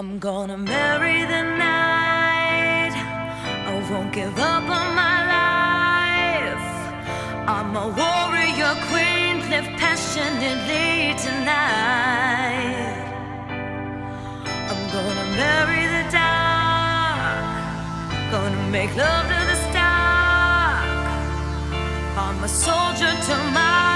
I'm gonna marry the night. I won't give up on my life. I'm a warrior queen, live passionately tonight. I'm gonna marry the dark. Gonna make love to the stark. I'm a soldier to my